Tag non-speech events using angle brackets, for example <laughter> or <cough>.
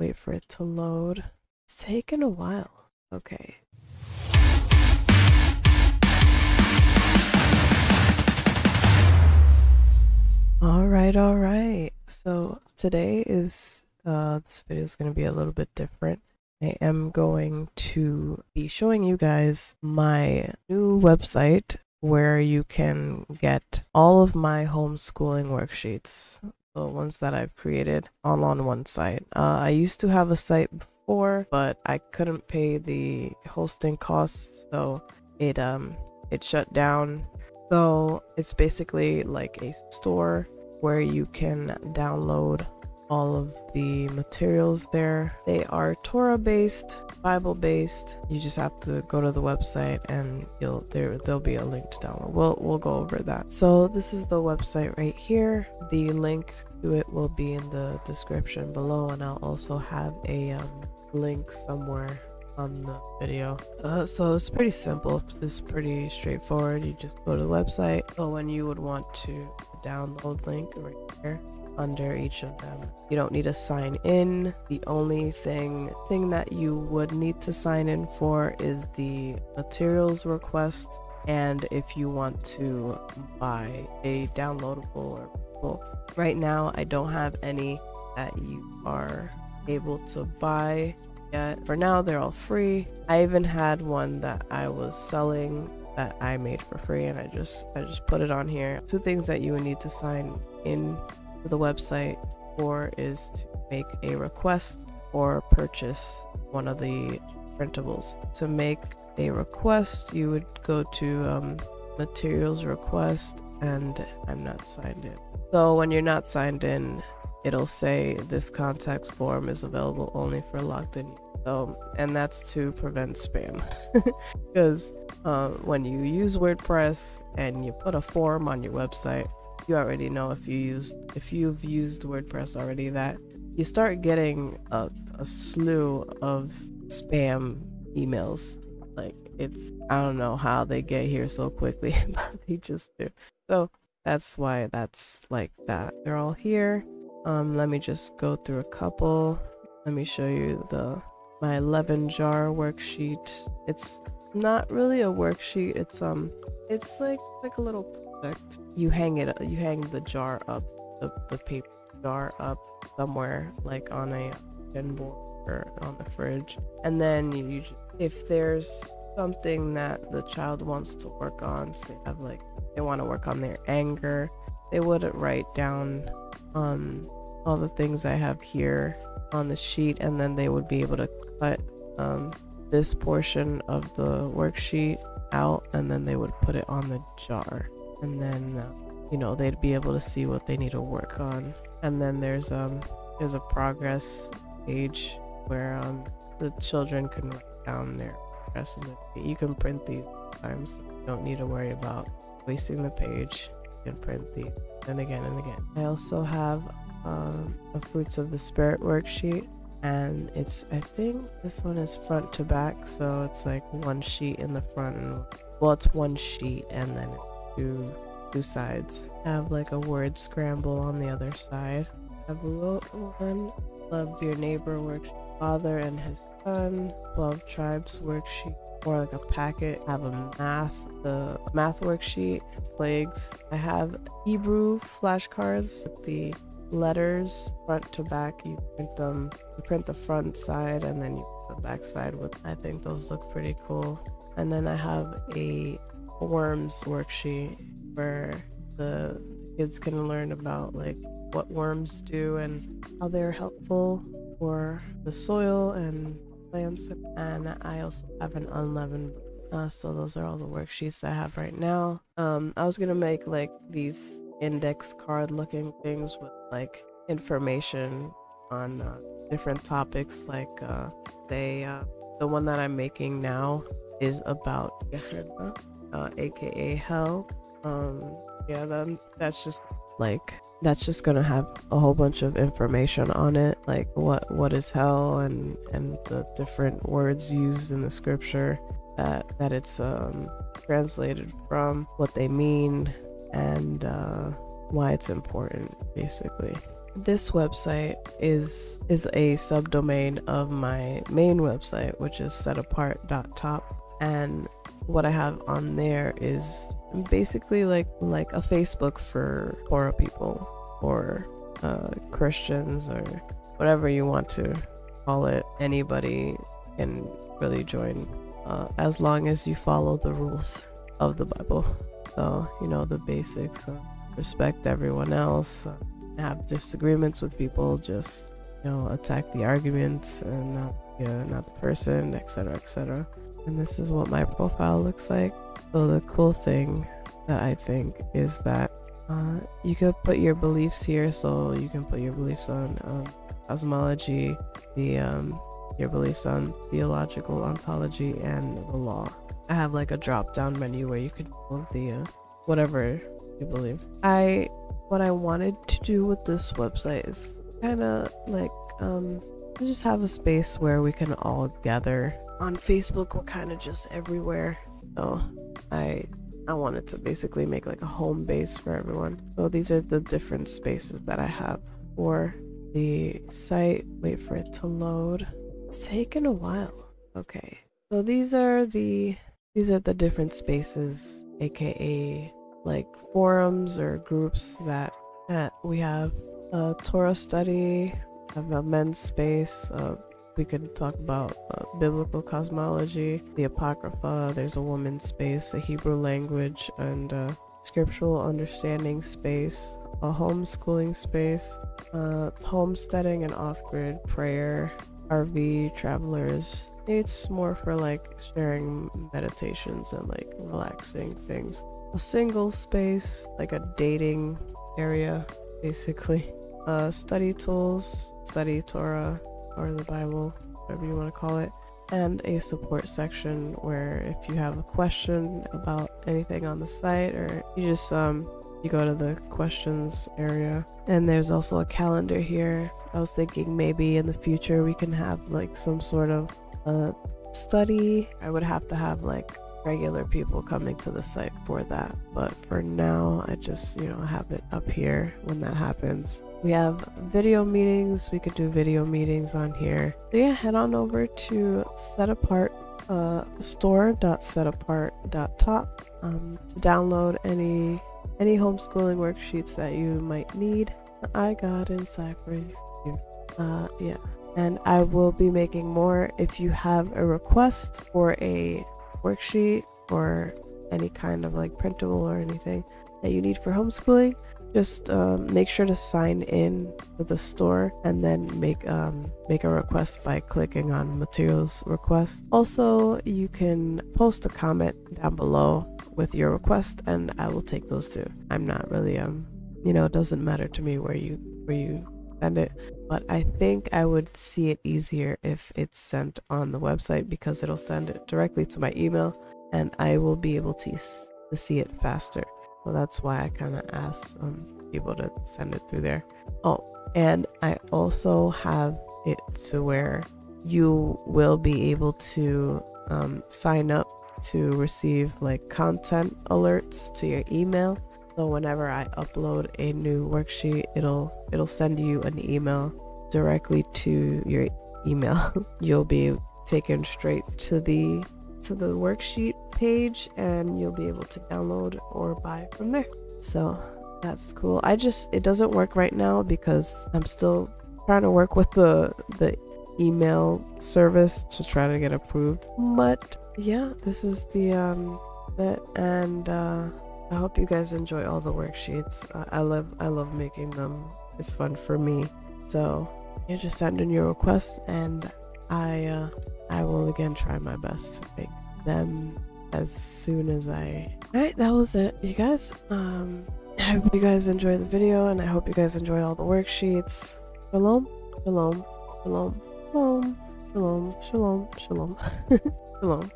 wait for it to load. It's taking a while. Okay. All right, all right. So today is uh this video is going to be a little bit different. I am going to be showing you guys my new website where you can get all of my homeschooling worksheets, the ones that I've created, all on one site. Uh, I used to have a site before, but I couldn't pay the hosting costs, so it um it shut down. So it's basically like a store where you can download all of the materials there. They are Torah based, Bible based. You just have to go to the website and you'll there there'll be a link to download. We'll we'll go over that. So this is the website right here. The link to it will be in the description below and I'll also have a um, link somewhere on the video. Uh, so it's pretty simple. It's pretty straightforward. You just go to the website. So when you would want to download link right here under each of them. You don't need to sign in. The only thing thing that you would need to sign in for is the materials request and if you want to buy a downloadable or well, right now I don't have any that you are able to buy yet. For now they're all free. I even had one that I was selling that I made for free and I just I just put it on here. Two things that you would need to sign in to the website or is to make a request or purchase one of the printables. To make a request, you would go to um, materials request and I'm not signed in. So when you're not signed in, it'll say this contact form is available only for logged in. So, and that's to prevent spam <laughs> because uh, when you use WordPress and you put a form on your website, you already know if you used if you've used WordPress already that you start getting a, a slew of spam emails. Like it's I don't know how they get here so quickly, <laughs> but they just do. So that's why that's like that. They're all here. Um, let me just go through a couple. Let me show you the my 11 jar worksheet. It's not really a worksheet. It's um, it's like like a little You hang it. You hang the jar up, the the paper jar up somewhere, like on a bin board or on the fridge, and then you, you if there's something that the child wants to work on, say have like they want to work on their anger, they wouldn't write down um all the things I have here on the sheet, and then they would be able to cut um this portion of the worksheet out and then they would put it on the jar and then you know they'd be able to see what they need to work on. And then there's um there's a progress page where um the children can write down their progress and you can print these times you don't need to worry about wasting the page. You can print these and again and again. I also have um, a fruits of the spirit worksheet and it's I think this one is front to back so it's like one sheet in the front and well it's one sheet and then two two sides. Have like a word scramble on the other side. Have a little one love your neighbor worksheet father and his son. 12 tribes worksheet or like a packet. Have a math the math worksheet. Plagues. I have Hebrew flashcards with the letters front to back. You print them you print the front side and then you the back side with i think those look pretty cool. And then i have a worms worksheet where the kids can learn about like what worms do and how they're helpful for the soil and plants. And i also have an unleavened uh, so those are all the worksheets that i have right now. Um i was gonna make like these index card looking things with like information on uh, different topics like uh they uh the one that i'm making now is about uh aka hell um yeah then that's just like that's just gonna have a whole bunch of information on it like what what is hell and and the different words used in the scripture that that it's um translated from what they mean and uh, why it's important, basically. this website is is a subdomain of my main website, which is setapart.top. And what I have on there is basically like like a Facebook for Torah people or uh, Christians or whatever you want to call it. Anybody can really join uh, as long as you follow the rules of the Bible. So, you know, the basics respect everyone else, uh, have disagreements with people, just, you know, attack the arguments and not, yeah, not the person, etc., etc. And this is what my profile looks like. So, the cool thing that I think is that uh, you could put your beliefs here, so you can put your beliefs on um, cosmology, the um, your beliefs on theological ontology and the law. I have like a drop down menu where you could put the uh, whatever you believe. I what I wanted to do with this website is kind of like um just have a space where we can all gather. On Facebook, we're kind of just everywhere. So I I wanted to basically make like a home base for everyone. So these are the different spaces that I have for the site. Wait for it to load. It's taken a while. Okay. So these are the these are the different spaces, aka like forums or groups that that we have a Torah study, have a men's space. Uh, we could talk about uh, biblical cosmology, the Apocrypha. There's a woman's space, a Hebrew language, and uh, scriptural understanding space, a homeschooling space, uh, homesteading and off-grid prayer, RV travelers. It's more for like sharing meditations and like relaxing things. A single space, like a dating area, basically. Uh, study tools, study Torah or the Bible, whatever you want to call it. And a support section where if you have a question about anything on the site or you just um you go to the questions area and there's also a calendar here I was thinking maybe in the future we can have like some sort of a study. I would have to have like regular people coming to the site for that. But for now, I just, you know, have it up here when that happens. We have video meetings. We could do video meetings on here. So yeah, head on over to set apart uh, store.setapart.top um, to download any any homeschooling worksheets that you might need. I got inside for you. Uh, yeah. And I will be making more. If you have a request for a worksheet or any kind of like printable or anything that you need for homeschooling, just um, make sure to sign in to the store and then make um, make a request by clicking on materials request. Also, you can post a comment down below with your request, and I will take those too. I'm not really um, you know, it doesn't matter to me where you where you send it, but I think I would see it easier if it's sent on the website because it'll send it directly to my email and I will be able to, to see it faster. So that's why I kind of ask um, people to send it through there. Oh, and I also have it to where you will be able to um, sign up to receive like content alerts to your email so whenever I upload a new worksheet, it'll it'll send you an email directly to your email. <laughs> you'll be taken straight to the to the worksheet page and you'll be able to download or buy from there. So that's cool. I just it doesn't work right now because I'm still trying to work with the the email service to try to get approved. But yeah, this is the um that and uh I hope you guys enjoy all the worksheets. Uh, I love I love making them. It's fun for me. So yeah, just send in your requests, and I uh, I will again try my best to make them as soon as I. All right, that was it, you guys. Um, I hope you guys enjoy the video, and I hope you guys enjoy all the worksheets. Shalom, shalom, shalom, shalom, shalom, shalom, shalom, <laughs> shalom.